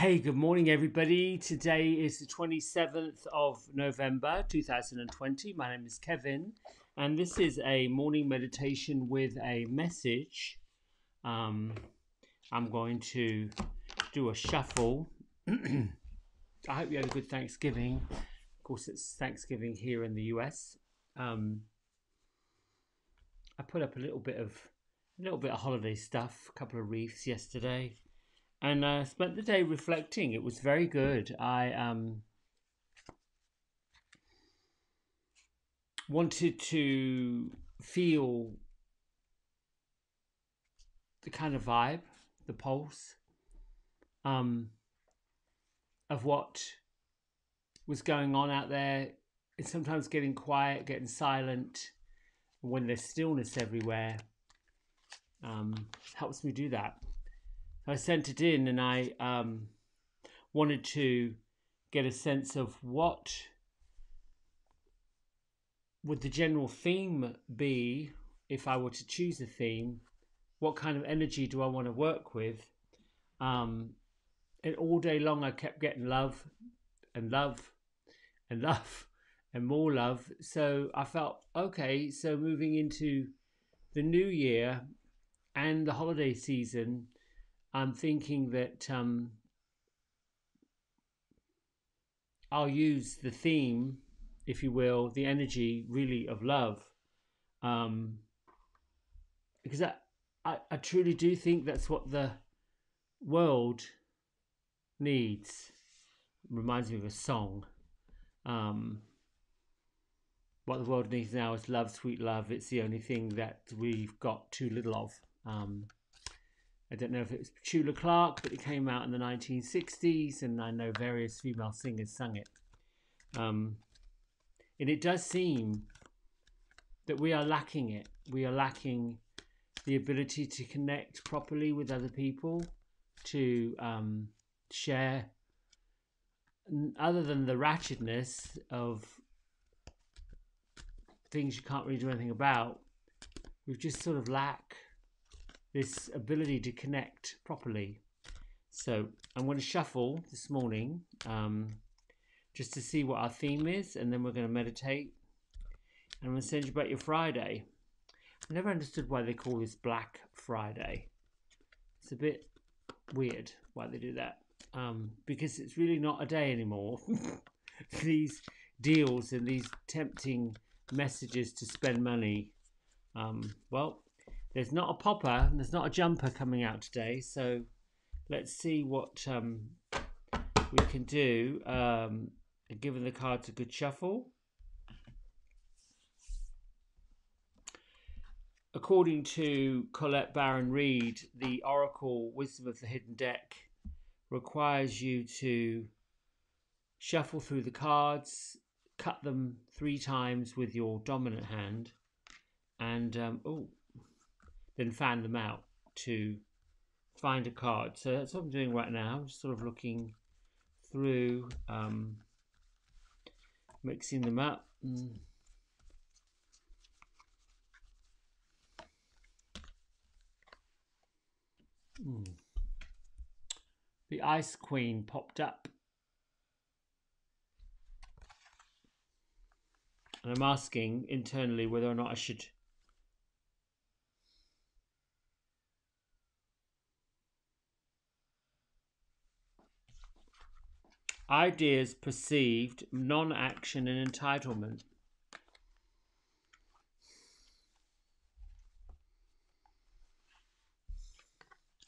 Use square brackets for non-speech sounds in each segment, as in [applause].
Hey, good morning, everybody. Today is the 27th of November 2020. My name is Kevin, and this is a morning meditation with a message. Um, I'm going to do a shuffle. [clears throat] I hope you had a good Thanksgiving. Of course, it's Thanksgiving here in the US. Um, I put up a little bit of a little bit of holiday stuff, a couple of wreaths yesterday and I spent the day reflecting. It was very good. I um, wanted to feel the kind of vibe, the pulse um, of what was going on out there. It's sometimes getting quiet, getting silent, when there's stillness everywhere. Um, helps me do that. I sent it in and I um, wanted to get a sense of what would the general theme be if I were to choose a theme. What kind of energy do I want to work with? Um, and all day long, I kept getting love and love and [laughs] love and more love. So I felt okay. So moving into the new year and the holiday season, I'm thinking that um, I'll use the theme, if you will, the energy really of love, um, because I, I, I truly do think that's what the world needs. reminds me of a song. Um, what the world needs now is love, sweet love. It's the only thing that we've got too little of. Um, I don't know if it was Petula Clark, but it came out in the 1960s, and I know various female singers sung it. Um, and it does seem that we are lacking it. We are lacking the ability to connect properly with other people, to um, share, other than the ratchetness of things you can't really do anything about. We've just sort of lack this ability to connect properly. So I'm going to shuffle this morning um, just to see what our theme is, and then we're going to meditate. And I'm going to send you about your Friday. I never understood why they call this Black Friday. It's a bit weird why they do that. Um, because it's really not a day anymore. [laughs] these deals and these tempting messages to spend money. Um, well, there's not a popper and there's not a jumper coming out today, so let's see what um, we can do. Um, given the cards a good shuffle. According to Colette Baron Reid, the Oracle Wisdom of the Hidden Deck requires you to shuffle through the cards, cut them three times with your dominant hand, and um, oh, then fan them out to find a card. So that's what I'm doing right now. I'm just sort of looking through, um, mixing them up. Mm. Mm. The Ice Queen popped up. And I'm asking internally whether or not I should Ideas perceived, non action, and entitlement.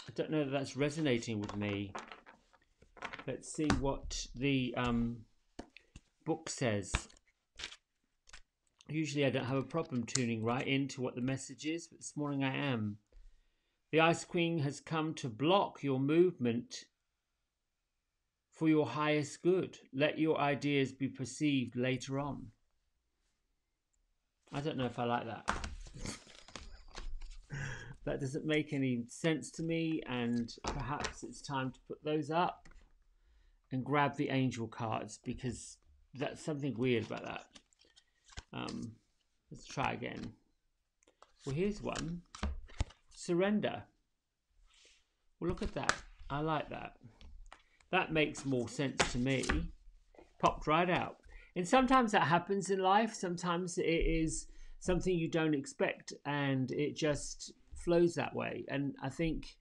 I don't know that that's resonating with me. Let's see what the um, book says. Usually I don't have a problem tuning right into what the message is, but this morning I am. The Ice Queen has come to block your movement for your highest good. Let your ideas be perceived later on. I don't know if I like that. that doesn't make any sense to me, and perhaps it's time to put those up and grab the angel cards because that's something weird about that. Um, let's try again. Well, here's one surrender. Well, look at that. I like that. That makes more sense to me. Popped right out. And sometimes that happens in life. Sometimes it is something you don't expect and it just flows that way. And I think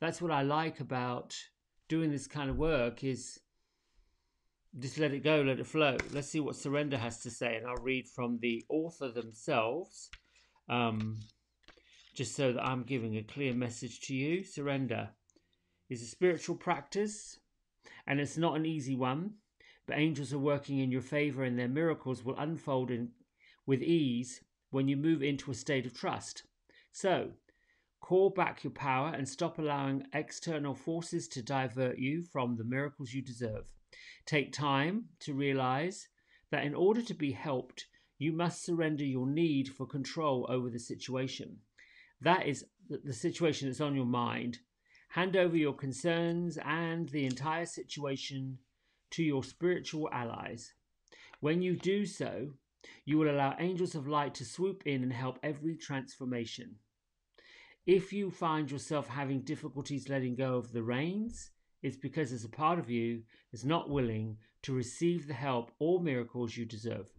that's what I like about doing this kind of work is just let it go, let it flow. Let's see what surrender has to say. And I'll read from the author themselves, um, just so that I'm giving a clear message to you. Surrender is a spiritual practice, and it's not an easy one, but angels are working in your favor, and their miracles will unfold in, with ease when you move into a state of trust. So, call back your power and stop allowing external forces to divert you from the miracles you deserve. Take time to realize that in order to be helped, you must surrender your need for control over the situation. That is the situation that's on your mind. Hand over your concerns and the entire situation to your spiritual allies. When you do so, you will allow angels of light to swoop in and help every transformation. If you find yourself having difficulties letting go of the reins, it's because there's a part of you that's not willing to receive the help or miracles you deserve.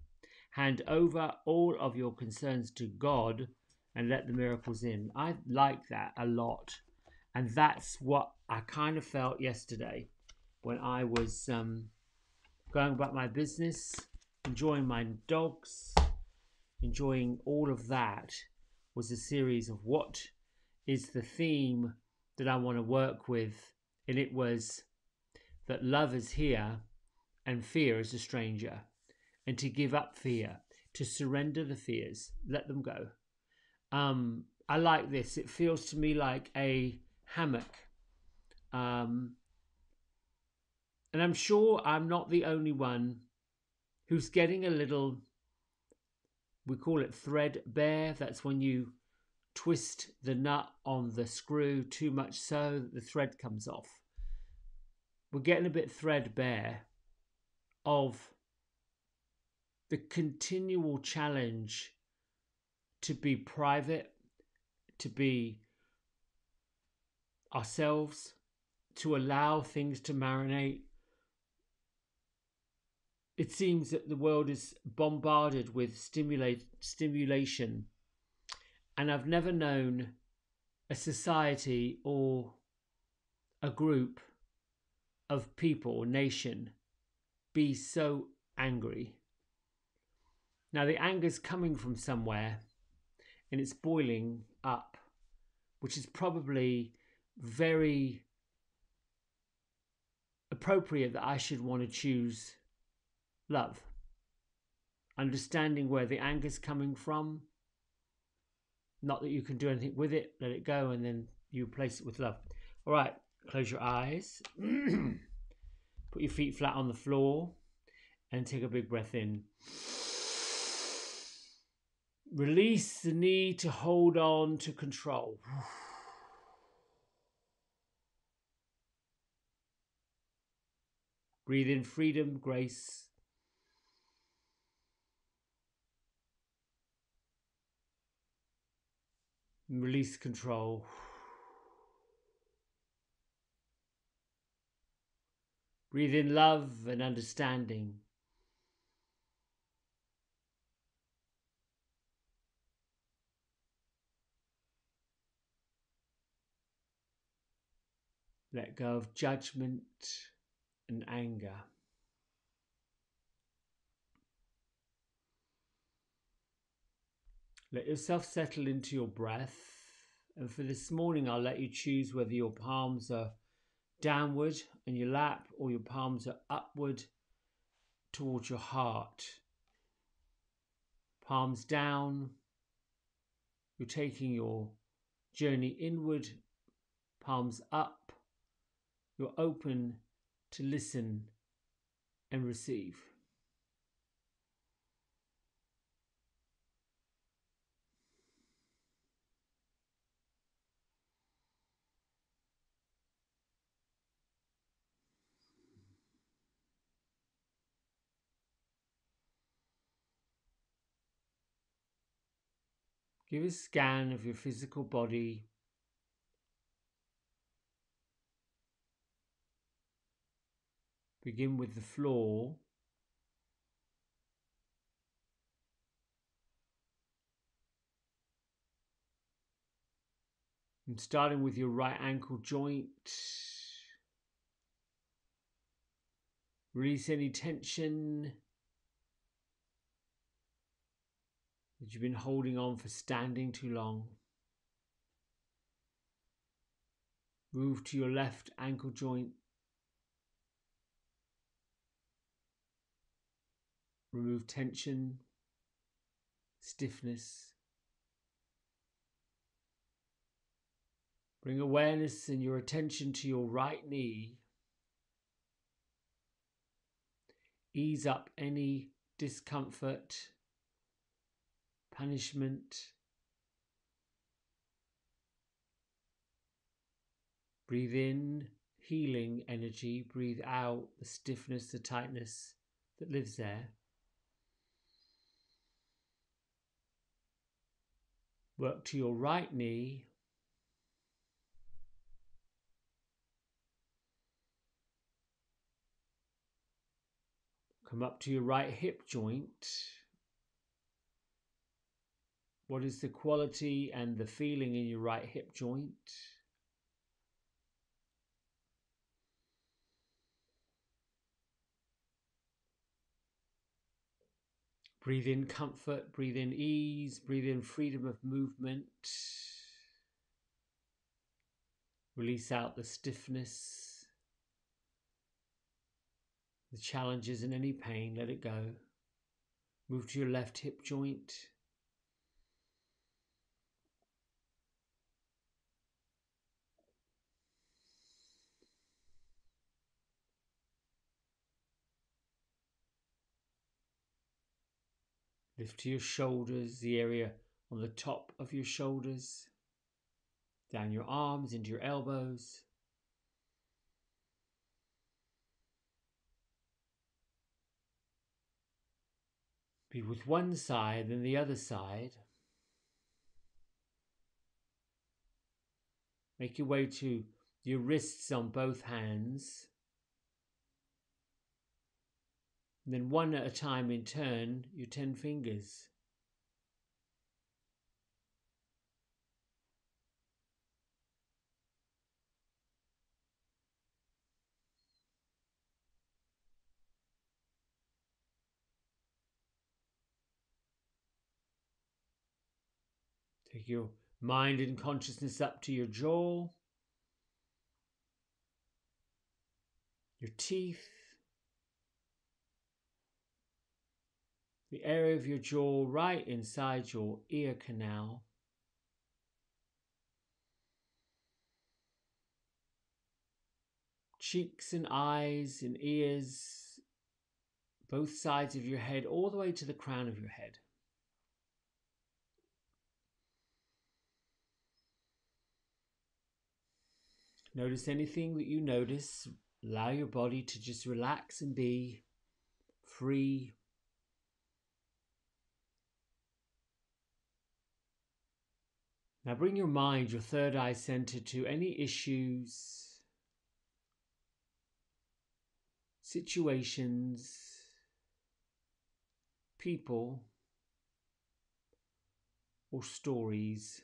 Hand over all of your concerns to God and let the miracles in. I like that a lot. And that's what I kind of felt yesterday when I was um, going about my business, enjoying my dogs, enjoying all of that was a series of what is the theme that I want to work with and it was that love is here and fear is a stranger, and to give up fear, to surrender the fears, let them go. Um, I like this. It feels to me like a hammock. Um, and I'm sure I'm not the only one who's getting a little, we call it threadbare. That's when you twist the nut on the screw too much so that the thread comes off. We're getting a bit threadbare of the continual challenge to be private, to be ourselves, to allow things to marinate. It seems that the world is bombarded with stimulate, stimulation and I've never known a society or a group of people or nation be so angry. Now, the anger's coming from somewhere and it's boiling up, which is probably very appropriate that I should want to choose love. Understanding where the anger's coming from not that you can do anything with it, let it go, and then you replace it with love. All right, close your eyes. [clears throat] Put your feet flat on the floor and take a big breath in. Release the need to hold on to control. Breathe in freedom, grace, Release control. Breathe in love and understanding. Let go of judgment and anger. Let yourself settle into your breath. And for this morning, I'll let you choose whether your palms are downward in your lap or your palms are upward towards your heart. Palms down. You're taking your journey inward, palms up. You're open to listen and receive. Give a scan of your physical body. Begin with the floor. And starting with your right ankle joint. Release any tension that you've been holding on for standing too long. Move to your left ankle joint. Remove tension, stiffness. Bring awareness and your attention to your right knee. Ease up any discomfort, punishment. Breathe in healing energy, breathe out the stiffness, the tightness that lives there. Work to your right knee. Come up to your right hip joint. What is the quality and the feeling in your right hip joint? Breathe in comfort, breathe in ease, breathe in freedom of movement. Release out the stiffness, the challenges, and any pain. Let it go. Move to your left hip joint. Lift to your shoulders, the area on the top of your shoulders, down your arms into your elbows. Be with one side, then the other side. Make your way to your wrists on both hands. Then one at a time in turn, your 10 fingers. Take your mind and consciousness up to your jaw, your teeth, the area of your jaw right inside your ear canal. Cheeks and eyes and ears, both sides of your head, all the way to the crown of your head. Notice anything that you notice. Allow your body to just relax and be free Now bring your mind, your third eye center, to any issues, situations, people, or stories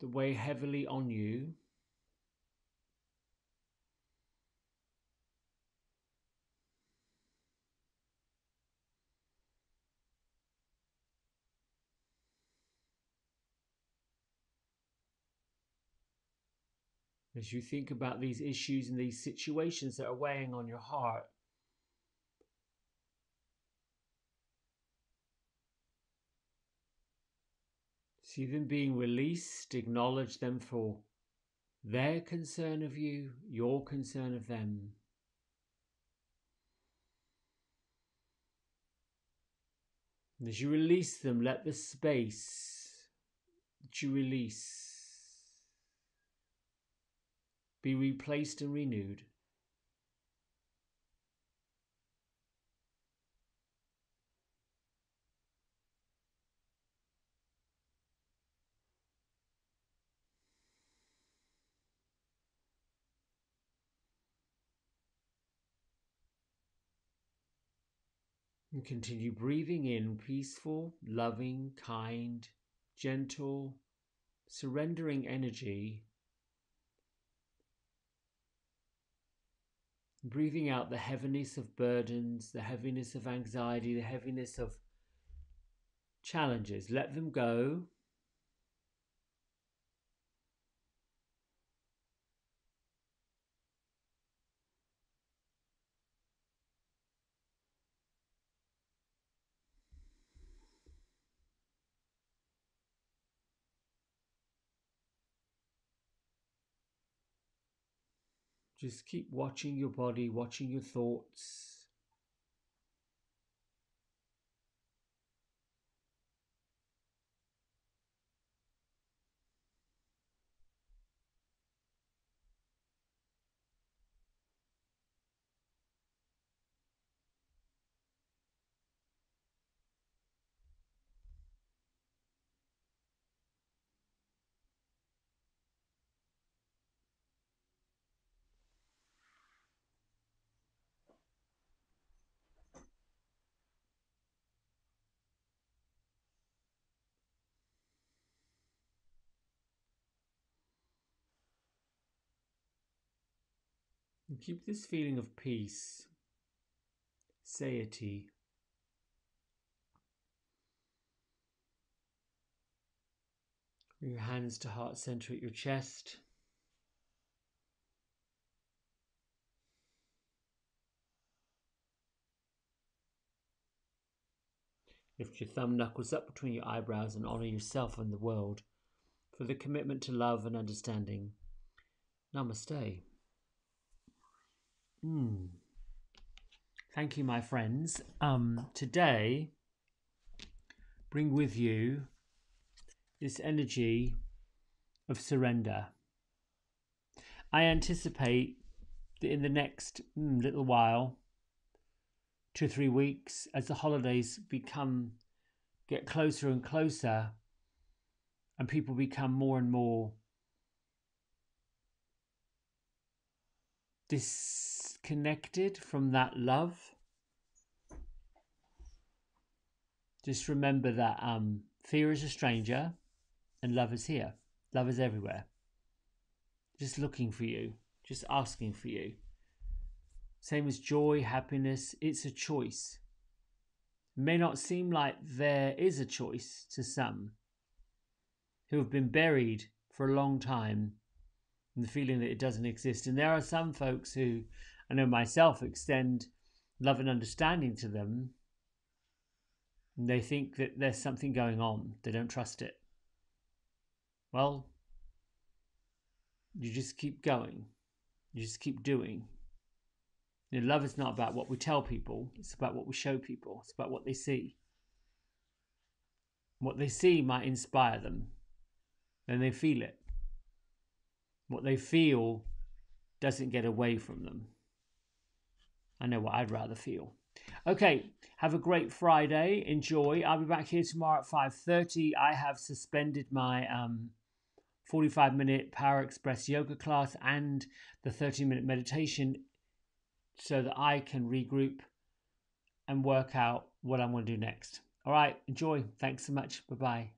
that weigh heavily on you. As you think about these issues and these situations that are weighing on your heart. See them being released, acknowledge them for their concern of you, your concern of them. And as you release them, let the space that you release be replaced and renewed. And continue breathing in peaceful, loving, kind, gentle, surrendering energy Breathing out the heaviness of burdens, the heaviness of anxiety, the heaviness of challenges. Let them go. Just keep watching your body, watching your thoughts. And keep this feeling of peace, satiety. Bring your hands to heart center at your chest. Lift your thumb knuckles up between your eyebrows and honor yourself and the world for the commitment to love and understanding. Namaste. Mm. Thank you, my friends. Um, today, bring with you this energy of surrender. I anticipate that in the next mm, little while, two three weeks, as the holidays become get closer and closer, and people become more and more disconnected from that love, just remember that um, fear is a stranger and love is here. Love is everywhere. Just looking for you, just asking for you. Same as joy, happiness, it's a choice. It may not seem like there is a choice to some who have been buried for a long time and the feeling that it doesn't exist. And there are some folks who, I know myself, extend love and understanding to them. And they think that there's something going on, they don't trust it. Well, you just keep going, you just keep doing. You know, love is not about what we tell people, it's about what we show people, it's about what they see. What they see might inspire them, then they feel it what they feel doesn't get away from them. I know what I'd rather feel. Okay, have a great Friday. Enjoy. I'll be back here tomorrow at 5:30. I have suspended my um 45 minute Power Express yoga class and the 30 minute meditation so that I can regroup and work out what I'm going to do next. All right, enjoy. Thanks so much. Bye bye.